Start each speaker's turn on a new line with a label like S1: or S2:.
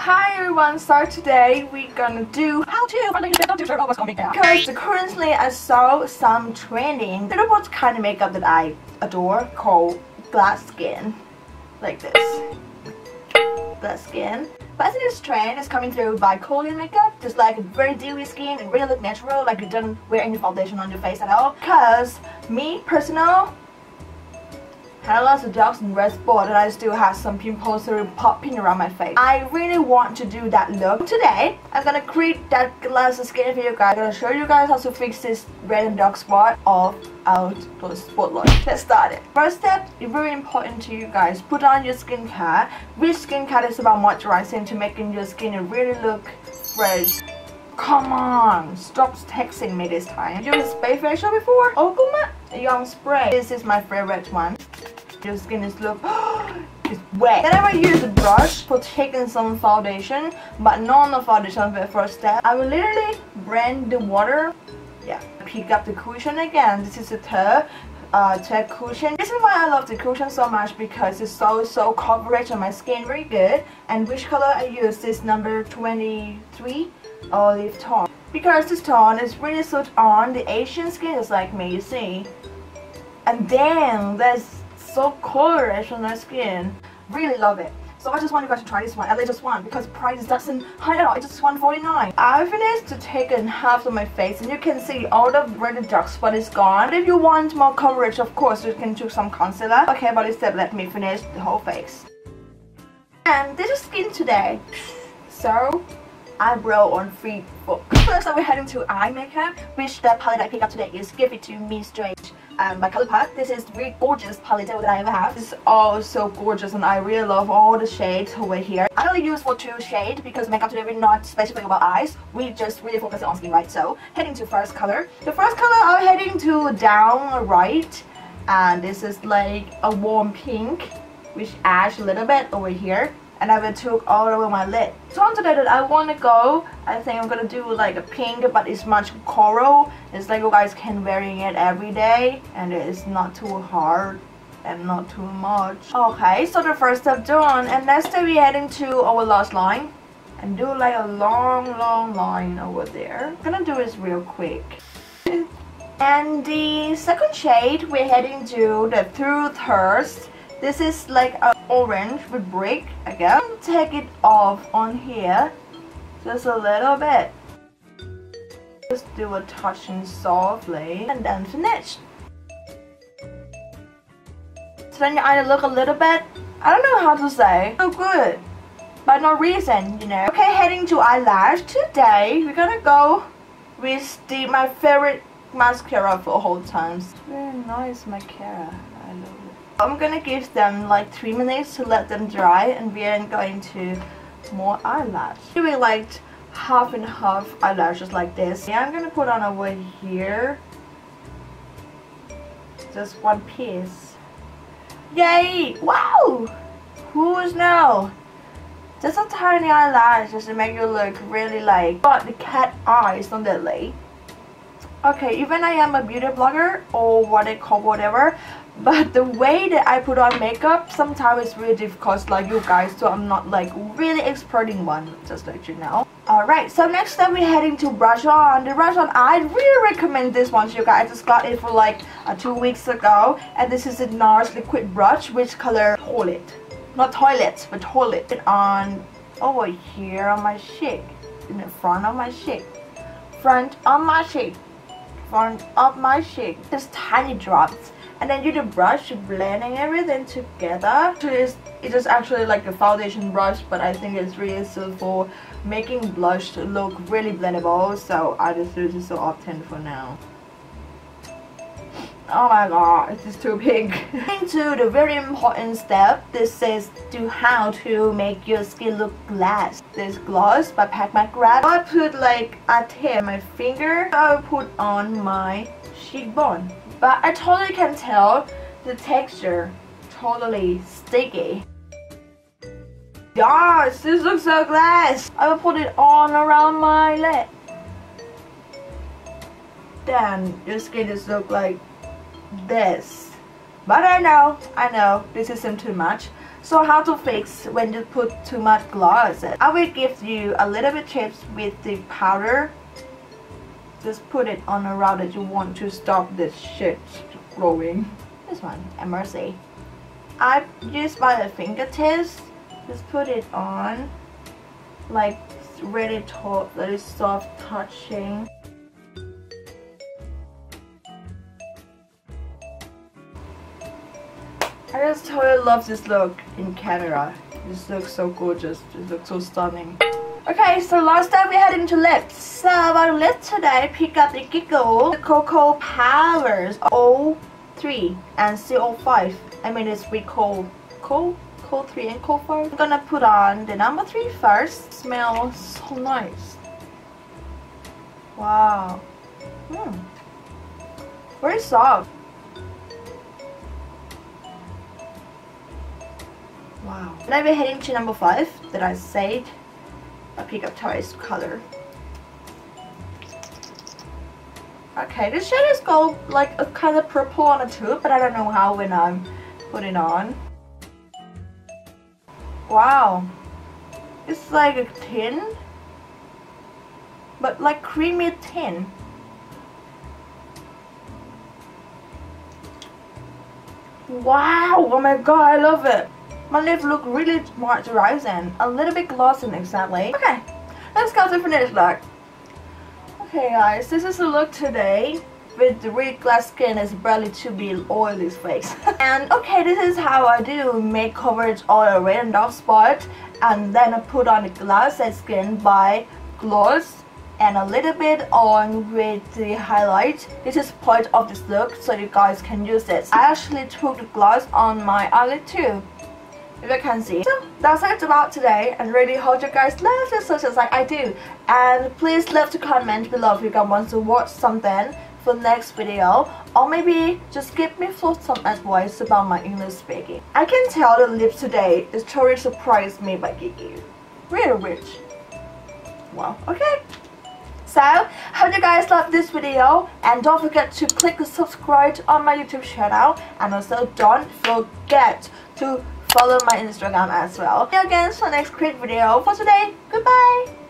S1: Hi everyone, so today we're gonna do how to because currently I saw some trending. Little what kind of makeup that I adore called glass skin. Like this. Glass skin. But I think this trend is coming through by Korean makeup. Just like very dewy skin and really look natural like you don't wear any foundation on your face at all. Because me personal had lots of dogs and red spot and I still have some pimples popping around my face. I really want to do that look. Today, I'm gonna create that glass of skin for you guys. I'm gonna show you guys how to fix this red and dark spot off out the spotlight. Let's start it. First step, very important to you guys. Put on your skincare. Which skincare is about moisturizing to making your skin really look fresh. Come on, stop texting me this time. You use spray facial before? Oguma Young Spray. This is my favorite one your skin is look it's wet. Then I will use a brush for taking some foundation, but not the foundation for the first step. I will literally blend the water. Yeah, pick up the cushion again. This is a Ter uh, cushion. This is why I love the cushion so much because it's so so coverage on my skin very good. And which color I use is number 23 olive tone. Because this tone is really suit on the Asian skin is like me, you see. And then there's so colorish on my skin. Really love it. So I just want you guys to try this one, at least just one, because price doesn't, I don't know, it's just 149 I finished to take in half of my face, and you can see all the red dark spot is gone. If you want more coverage, of course, you can choose some concealer. Okay, but instead, let me finish the whole face. And this is skin today. So, eyebrow on free book. First, we're heading to eye makeup, which the palette I picked up today is Give It To Me Straight um, by Colourpop. This is the really gorgeous palette that I ever have. This is all so gorgeous and I really love all the shades over here. I only use for two shades because makeup today we're not specific about eyes. We just really focus on skin, right? So, heading to first color. The first color I'm heading to down right. And this is like a warm pink, which adds a little bit over here and I will took all over my lid. So on today that I want to go, I think I'm gonna do like a pink but it's much coral. It's like you guys can wearing it every day and it's not too hard and not too much. Okay, so the first step done and next step we're heading to our last line and do like a long long line over there. I'm gonna do this real quick. And the second shade we're heading to the True Thirst this is like an orange with brick again. Take it off on here just a little bit. Just do a touching softly and then finish. So then your eye look a little bit, I don't know how to say, so good. But no reason, you know. Okay, heading to eyelash. Today, we're gonna go with the my favorite mascara for all times. Very nice mascara. I love it. I'm gonna give them like 3 minutes to let them dry and we are going to more eyelash. Doing like half and half eyelashes like this. Yeah, I'm gonna put on over here. Just one piece. Yay! Wow! Who's now? Just a tiny eyelash just to make you look really like got the cat eyes on the lid. Okay, even I am a beauty blogger or what they call whatever, but the way that I put on makeup sometimes it's really difficult like you guys so I'm not like really experting one just let you know. Alright so next up we're heading to brush on the brush on I really recommend this one you guys. I just got it for like uh, two weeks ago and this is a NARS liquid brush. Which color? Toilet. Not toilet but toilet. It on over here on my cheek. In the front of my cheek. Front on my cheek front of my cheek just tiny drops and then you do brush blending everything together. So it's, it is actually like a foundation brush but I think it's really suitable for making blush look really blendable so I just use it so often for now Oh my god, it is too big. Into the very important step, this is to how to make your skin look glass. This gloss by Pat McGrath. I put like a tip my finger. I put on my cheekbone but I totally can tell the texture totally sticky. Yes, this looks so glass. I will put it on around my leg. Then your skin just look like this. But I know, I know, this isn't too much. So how to fix when you put too much gloss? I will give you a little bit tips with the powder. Just put it on around that you want to stop this shit growing. This one, Mercy. I use the fingertips. Just put it on like really, really soft touching. I just totally love this look in camera. This looks so gorgeous. This looks so stunning. Okay, so last time we head into lips. So about lips today, pick up the Giggle the Cocoa Powers 03 and CO5. I mean it's we call cool cool 3 and cool 5. I'm gonna put on the number 3 first. Smells so nice. Wow. Hmm. Very soft. Wow. Now we're heading to number 5 that I said a pick up toys color. Okay, this shade is got like a kind of purple on it too, but I don't know how when I'm putting on. Wow. It's like a tin, but like creamy tin. Wow, oh my god, I love it. My lips look really moisturizing, a little bit glossy exactly. Okay, let's go to finish look. Okay guys, this is the look today with the real glass skin is barely to be oily face. and okay, this is how I do make coverage all around dark spot and then I put on the glass skin by gloss and a little bit on with the highlight. This is part of this look so you guys can use this. I actually took the gloss on my eyelid too if you can see. So that's it about today and really hope you guys love this such as like I do. And please leave to comment below if you guys want to watch something for next video or maybe just give me some advice about my English speaking. I can tell the lips today is truly surprised me by Gigi. Really rich. Wow, okay. So, hope you guys love this video and don't forget to click the subscribe on my YouTube channel and also don't forget to follow my Instagram as well. See you again for the next great video for today. Goodbye!